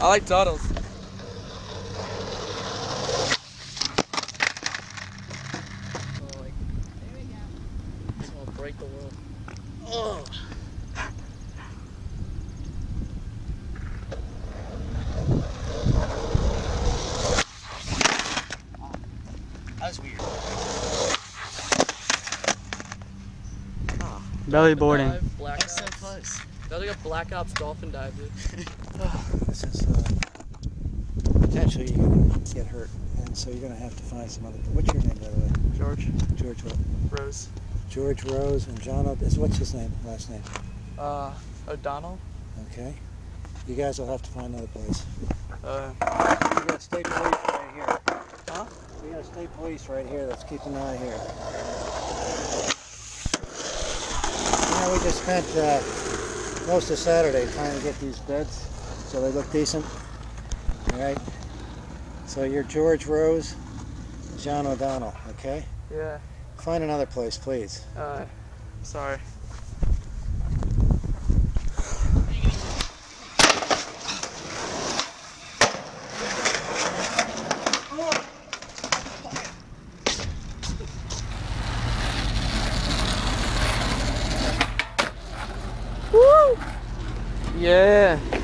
I like turtles. This will break the world. Oh. That was weird. Belly boarding. Dive, black That's so ops. close. That was like a black ops dolphin dive, dude. This is uh, potentially you're gonna get hurt, and so you're gonna have to find some other. What's your name, by the way? George George what? Rose. George Rose and John. O- is what's his name? Last name? Uh, O'Donnell. Okay. You guys will have to find another place. Uh, We got state police right here. Huh? We got state police right here that's keeping an eye here. Know, we just spent uh, most of Saturday trying to get these beds so they look decent. All right. So you're George Rose, John O'Donnell. Okay. yeah. Find another place, please. Uh, sorry. Yeah.